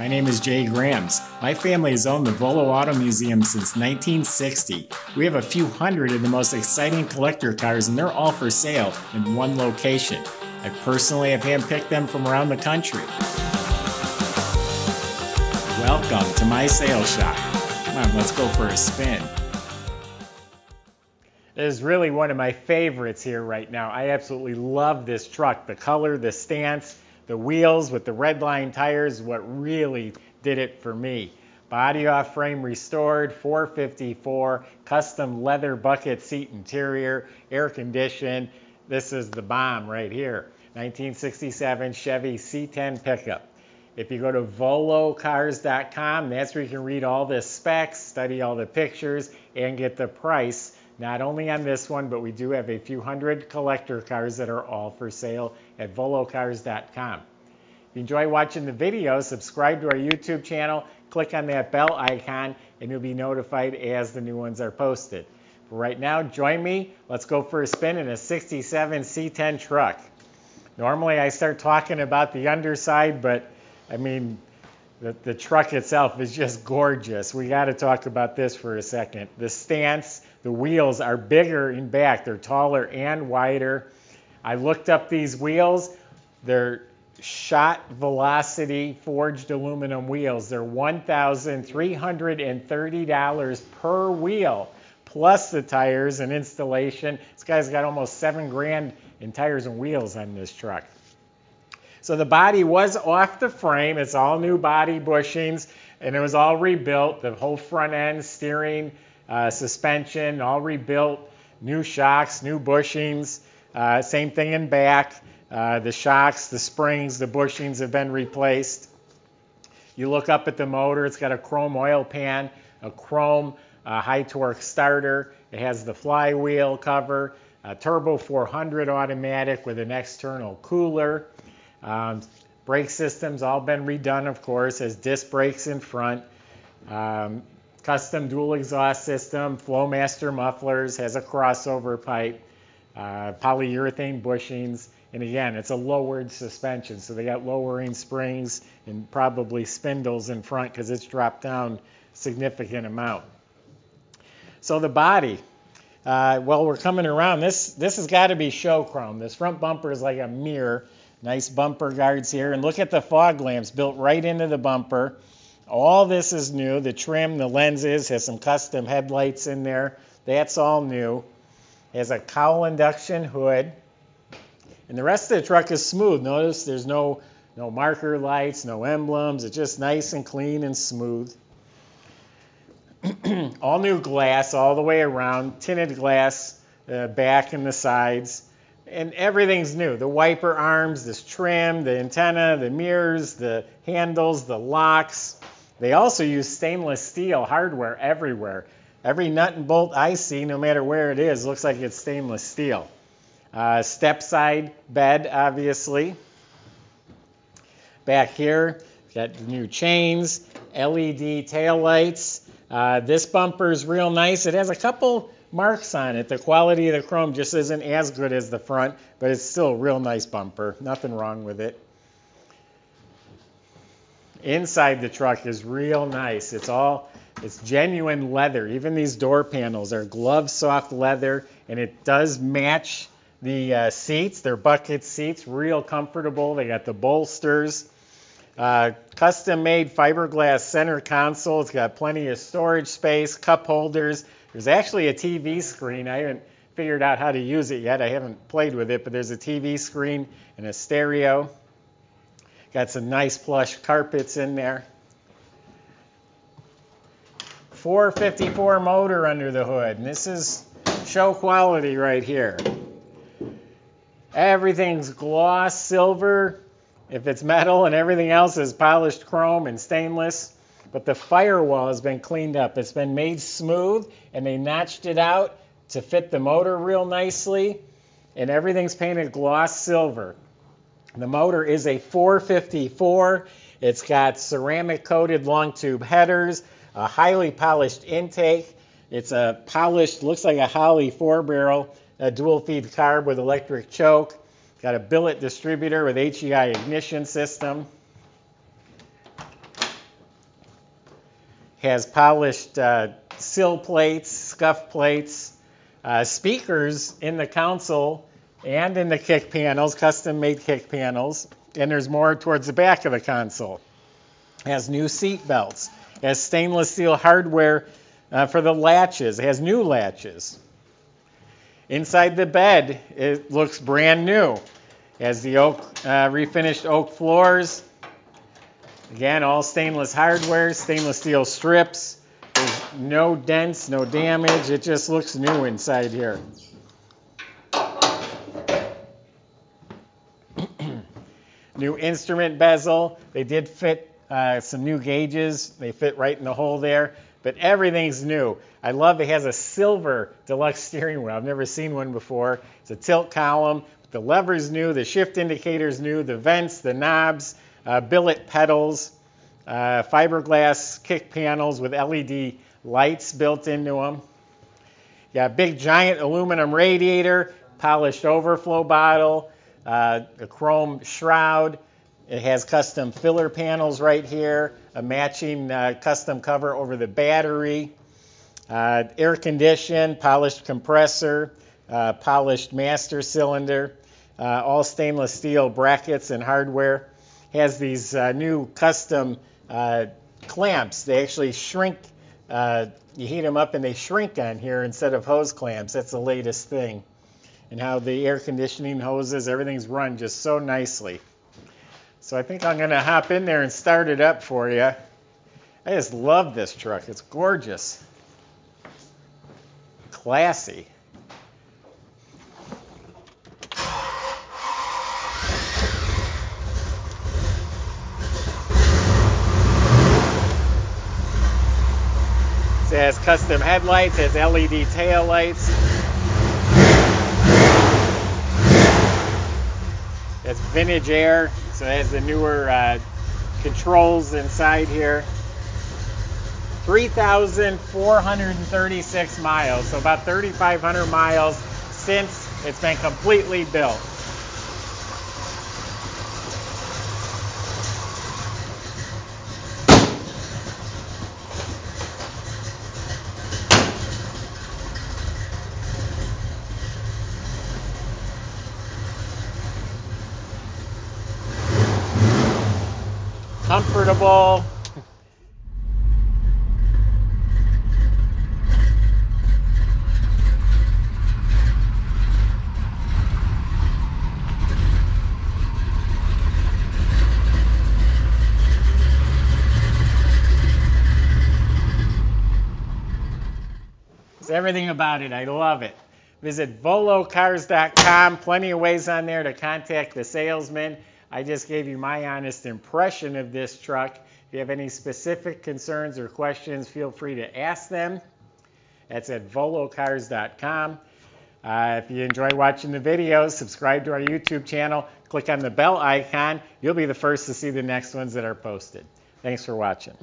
My name is Jay Grams. My family has owned the Volo Auto Museum since 1960. We have a few hundred of the most exciting collector cars, and they're all for sale in one location. I personally have handpicked them from around the country. Welcome to my sales shop. Come on, let's go for a spin. It is really one of my favorites here right now. I absolutely love this truck. The color, the stance, the wheels with the red line tires, what really did it for me. Body off frame restored, 454, custom leather bucket seat interior, air conditioned. This is the bomb right here. 1967 Chevy C10 pickup. If you go to volocars.com, that's where you can read all the specs, study all the pictures, and get the price. Not only on this one, but we do have a few hundred collector cars that are all for sale at volocars.com. If you enjoy watching the video, subscribe to our YouTube channel, click on that bell icon, and you'll be notified as the new ones are posted. For right now, join me. Let's go for a spin in a 67 C10 truck. Normally I start talking about the underside, but I mean, the, the truck itself is just gorgeous. We got to talk about this for a second. The stance, the wheels are bigger in back. They're taller and wider. I looked up these wheels. They're Schott Velocity forged aluminum wheels. They're $1,330 per wheel, plus the tires and installation. This guy's got almost seven grand in tires and wheels on this truck. So the body was off the frame. It's all new body bushings, and it was all rebuilt. The whole front end, steering, uh, suspension, all rebuilt. New shocks, new bushings. Uh, same thing in back. Uh, the shocks, the springs, the bushings have been replaced. You look up at the motor, it's got a chrome oil pan, a chrome uh, high torque starter. It has the flywheel cover, a turbo 400 automatic with an external cooler. Um, brake systems all been redone, of course, as disc brakes in front. Um, custom dual exhaust system, Flowmaster mufflers, has a crossover pipe, uh, polyurethane bushings, and again, it's a lowered suspension, so they got lowering springs and probably spindles in front because it's dropped down significant amount. So the body, uh, well, we're coming around. This this has got to be show chrome. This front bumper is like a mirror. Nice bumper guards here. And look at the fog lamps built right into the bumper. All this is new. The trim, the lenses, has some custom headlights in there. That's all new. It has a cowl induction hood. And the rest of the truck is smooth. Notice there's no, no marker lights, no emblems. It's just nice and clean and smooth. all new glass all the way around, tinted glass uh, back and the sides and everything's new. The wiper arms, this trim, the antenna, the mirrors, the handles, the locks. They also use stainless steel hardware everywhere. Every nut and bolt I see, no matter where it is, looks like it's stainless steel. Uh, step side bed, obviously. Back here, got new chains, LED tail lights. Uh, this bumper is real nice. It has a couple marks on it. The quality of the chrome just isn't as good as the front, but it's still a real nice bumper. Nothing wrong with it. Inside the truck is real nice. It's all it's genuine leather. Even these door panels are glove soft leather, and it does match the uh, seats. They're bucket seats, real comfortable. They got the bolsters. Uh, custom made fiberglass center console. It's got plenty of storage space, cup holders. There's actually a TV screen. I haven't figured out how to use it yet. I haven't played with it, but there's a TV screen and a stereo. Got some nice plush carpets in there. 454 motor under the hood. And this is show quality right here. Everything's gloss silver. If it's metal and everything else is polished chrome and stainless. But the firewall has been cleaned up. It's been made smooth, and they notched it out to fit the motor real nicely, and everything's painted gloss silver. The motor is a 454. It's got ceramic coated long tube headers, a highly polished intake. It's a polished, looks like a Holley four barrel, a dual feed carb with electric choke. Got a billet distributor with HEI ignition system. has polished uh, sill plates, scuff plates, uh, speakers in the console and in the kick panels, custom made kick panels. And there's more towards the back of the console. has new seat belts. has stainless steel hardware uh, for the latches. It has new latches. Inside the bed, it looks brand new. It has the oak, uh, refinished oak floors. Again, all stainless hardware, stainless steel strips. There's no dents, no damage. It just looks new inside here. New instrument bezel. They did fit uh, some new gauges. They fit right in the hole there, but everything's new. I love it has a silver deluxe steering wheel. I've never seen one before. It's a tilt column. The lever's new, the shift indicator's new, the vents, the knobs, uh, billet pedals, uh, fiberglass kick panels with LED lights built into them. You got a big giant aluminum radiator, polished overflow bottle, uh, a chrome shroud. It has custom filler panels right here, a matching uh, custom cover over the battery, uh, air condition, polished compressor, uh, polished master cylinder, uh, all stainless steel brackets and hardware. Has these uh, new custom clamps. They actually shrink you heat them up and they shrink on here instead of hose clamps. That's the latest thing and how the air conditioning hoses, everything's run just so nicely. So I think I'm going to hop in there and start it up for you. I just love this truck. It's gorgeous. Classy. It has custom headlights, it has LED tail lights. It's vintage air, so it has the newer uh, controls inside here. 3,436 miles, so about 3,500 miles since it's been completely built. Comfortable. It's everything about it. I love it. Visit volocars.com. Plenty of ways on there to contact the salesman. I just gave you my honest impression of this truck. If you have any specific concerns or questions, feel free to ask them. That's at volocars.com. Uh, if you enjoy watching the videos, subscribe to our YouTube channel, click on the bell icon. You'll be the first to see the next ones that are posted. Thanks for watching.